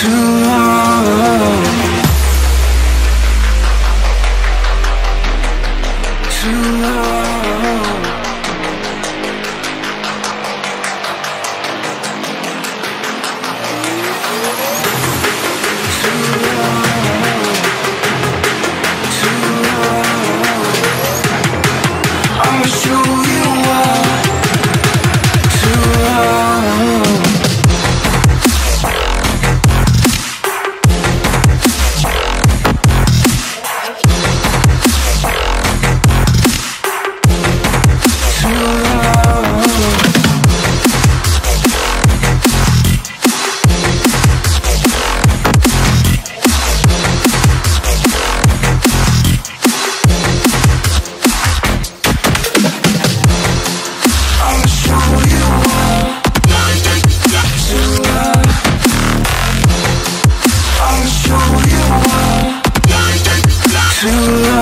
true. too long